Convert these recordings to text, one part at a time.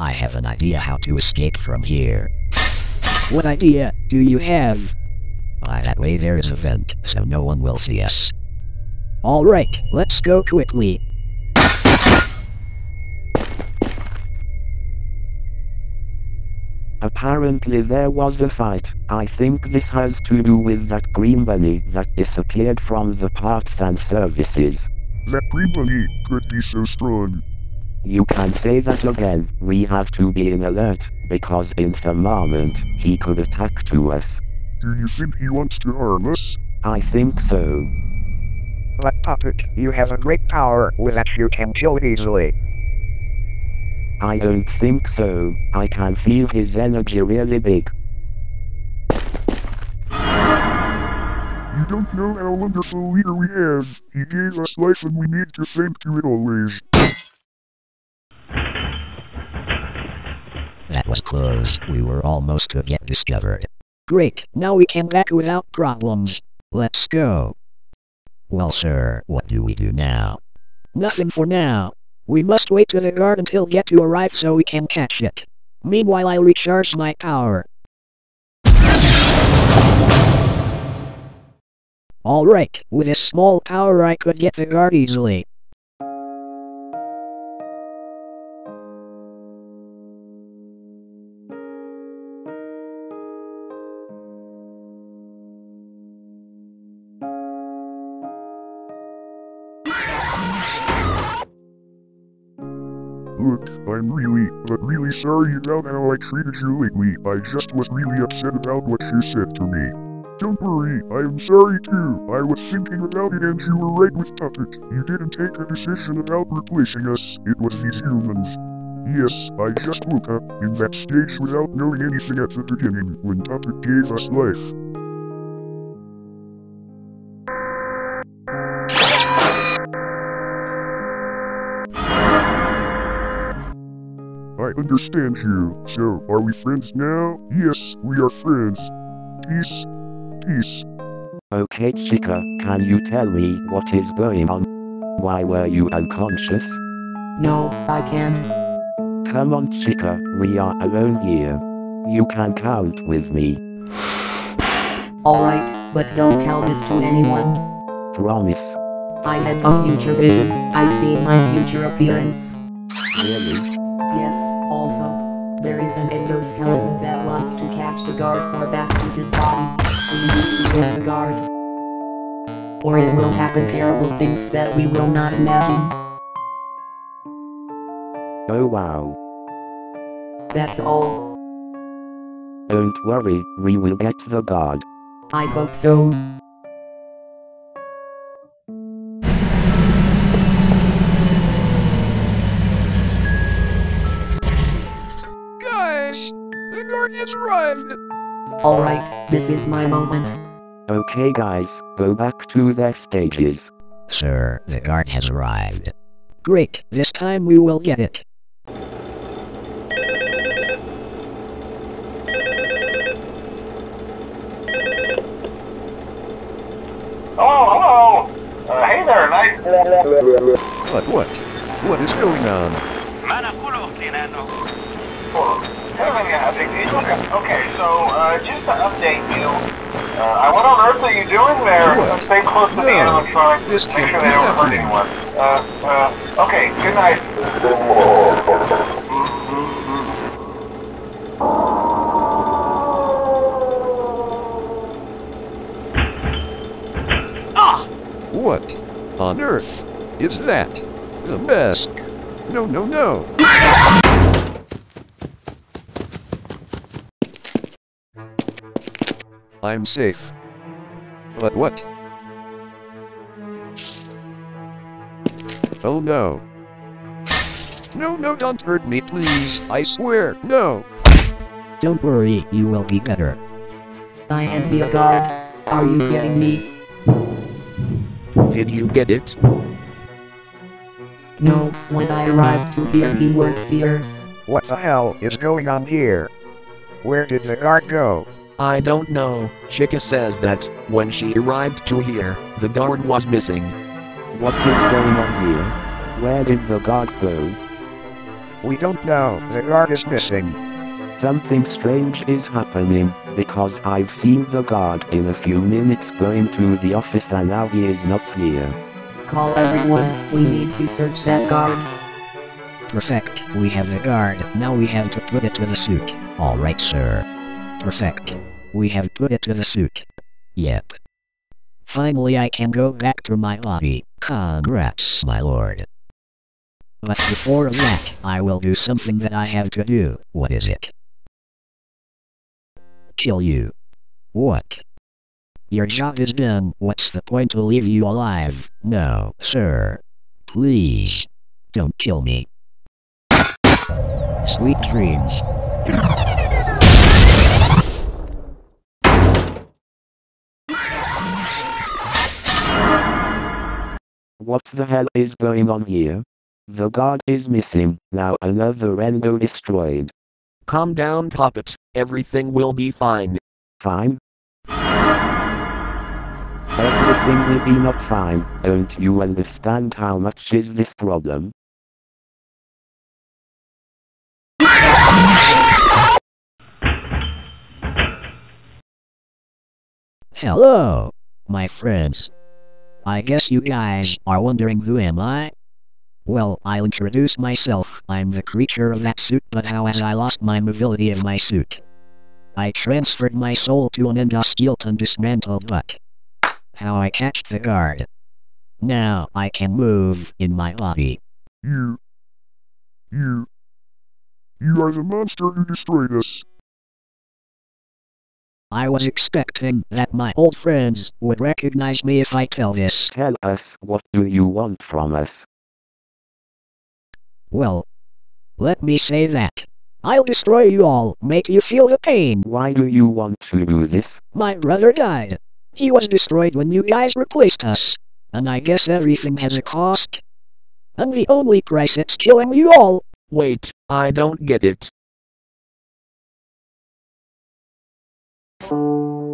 I have an idea how to escape from here. What idea do you have? By that way there is a vent, so no one will see us. Alright, let's go quickly. Apparently there was a fight. I think this has to do with that green bunny that disappeared from the parts and services. That green bunny could be so strong. You can say that again. We have to be in alert, because in some moment, he could attack to us. Do you think he wants to harm us? I think so. But Puppet, you have a great power with that you can kill easily. I don't think so. I can feel his energy really big. You don't know how wonderful leader we have. He gave us life and we need to thank to it always. That was close. We were almost to get discovered. Great, now we can back without problems. Let's go. Well, sir, what do we do now? Nothing for now. We must wait till the guard until get to arrive so we can catch it. Meanwhile I'll recharge my power. Alright, with this small power I could get the guard easily. I'm really, but really sorry about how I treated you lately. I just was really upset about what you said to me. Don't worry, I am sorry too. I was thinking about it and you were right with Puppet. You didn't take a decision about replacing us. It was these humans. Yes, I just woke up in that stage without knowing anything at the beginning when Puppet gave us life. Understand you. So, are we friends now? Yes, we are friends. Peace. Peace. Okay, Chica, can you tell me what is going on? Why were you unconscious? No, I can't. Come on, Chica, we are alone here. You can count with me. Alright, but don't tell this to anyone. Promise. I have a future vision. I've seen my future appearance. Really? Yes, also, there is an endoskeleton that wants to catch the guard far back to his body. We need to get the guard. Or it will happen terrible things that we will not imagine. Oh wow. That's all. Don't worry, we will get the guard. I hope so. The guard. Alright, this is my moment. Okay guys, go back to their stages. Sir, the guard has arrived. Great, this time we will get it. Hello, hello. Uh, hey there, nice. What, what? What is going on? Having a big deal. Okay, so uh, just to update you, uh, what on earth are you doing there? What? Stay close to the No, animatronics. this Make sure they don't hurt anyone. Uh, uh, okay, good night. What on earth is that? The mask? No, no, no. I'm safe. But what? Oh no. No, no, don't hurt me, please. I swear, no. Don't worry, you will be better. I am the guard. Are you getting me? Did you get it? No, when I arrived to here he weren't here. What the hell is going on here? Where did the guard go? I don't know. Chica says that when she arrived to here, the guard was missing. What is going on here? Where did the guard go? We don't know. The guard is missing. Something strange is happening, because I've seen the guard in a few minutes going to the office and now he is not here. Call everyone, we need to search that guard. Perfect. We have the guard. Now we have to put it to the suit. Alright, sir. Perfect. We have put it to the suit. Yep. Finally I can go back to my lobby. Congrats, my lord. But before that, I will do something that I have to do. What is it? Kill you. What? Your job is done. What's the point to leave you alive? No, sir. Please. Don't kill me. Sweet dreams. What the hell is going on here? The guard is missing, now another rando destroyed. Calm down, Puppet. Everything will be fine. Fine? Everything will be not fine, don't you understand how much is this problem? Hello, my friends. I guess you guys are wondering who am I? Well, I'll introduce myself. I'm the creature of that suit, but how has I lost my mobility of my suit? I transferred my soul to an endoskeleton dismantled but how I catch the guard. Now I can move in my body. You. You. You are the monster who destroyed us. I was expecting that my old friends would recognize me if I tell this. Tell us what do you want from us? Well, let me say that. I'll destroy you all, make you feel the pain. Why do you want to do this? My brother died. He was destroyed when you guys replaced us. And I guess everything has a cost. And the only price it's killing you all. Wait, I don't get it. you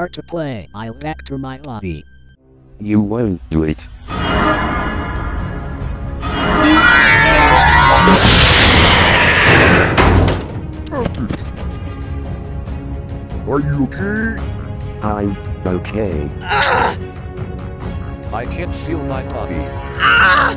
start to play, I'll vector my body. You won't do it. Are you okay? I'm okay. I can't feel my body. Ah!